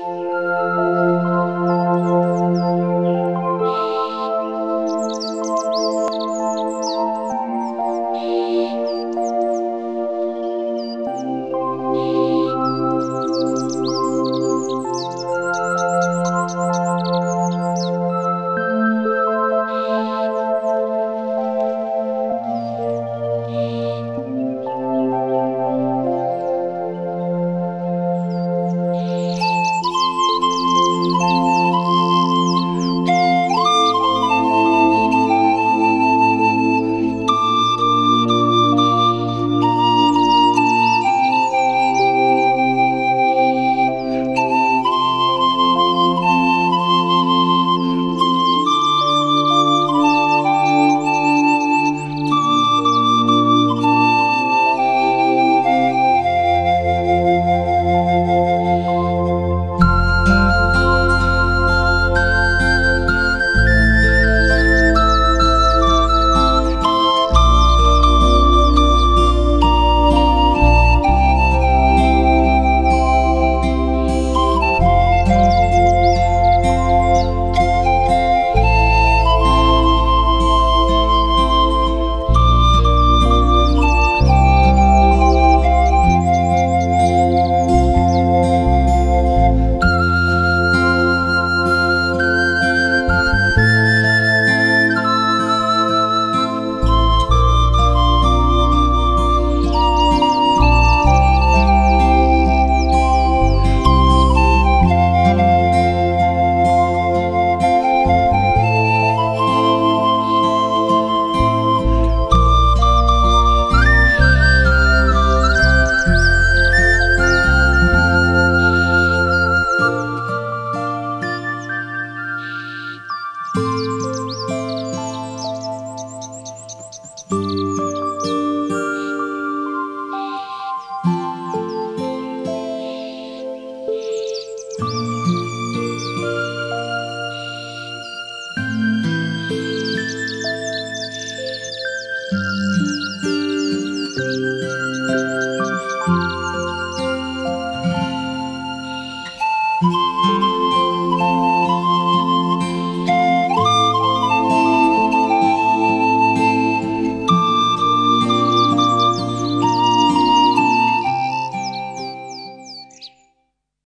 Música Música